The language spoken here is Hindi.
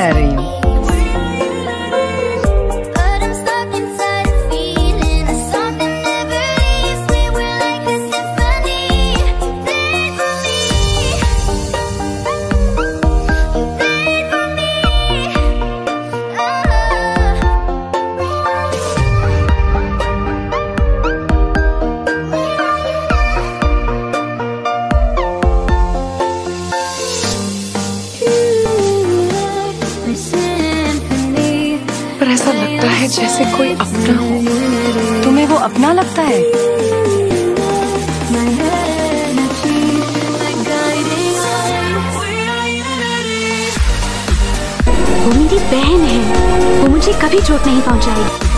Daddy. जैसे कोई अपना हो, तुम्हें वो अपना लगता है? वो मेरी बहन है, वो मुझे कभी चोट नहीं पहुंचाएगी।